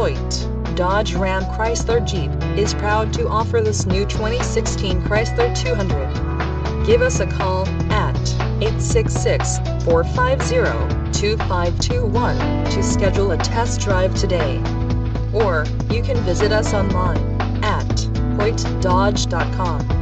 Hoyte, Dodge Ram Chrysler Jeep is proud to offer this new 2016 Chrysler 200. Give us a call at 866-450-2521 to schedule a test drive today. Or you can visit us online at hoytedodge.com.